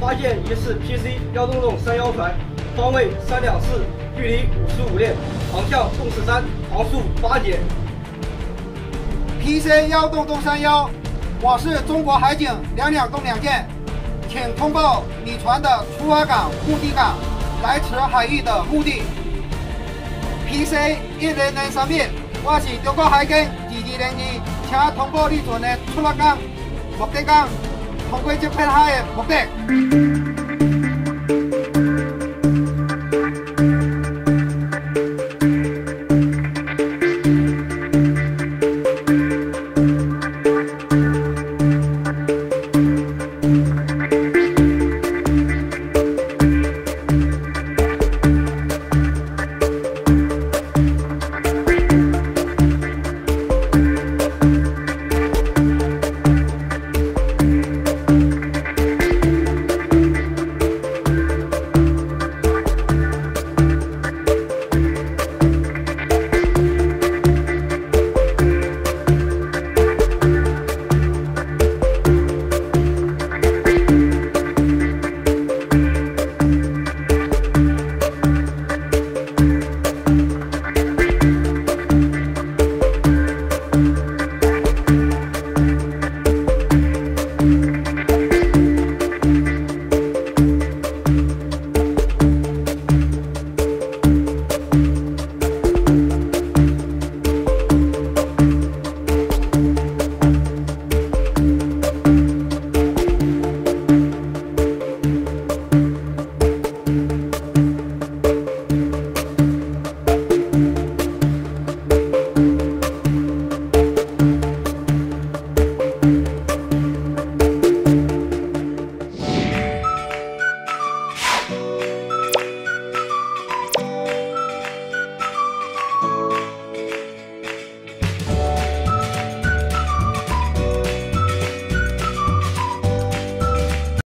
发现疑似 PC 幺洞洞三幺船，方位三两四，距离五十五列，航向洞十三，航速八节。PC 幺洞洞三幺，我是中国海警两两洞两舰，请通报你船的出发港、目的港，来此海域的目的。PC 一零零三面，我是中国海警二二零二，请通报你船的出发港、目的港，通过这片海的目的。Bye.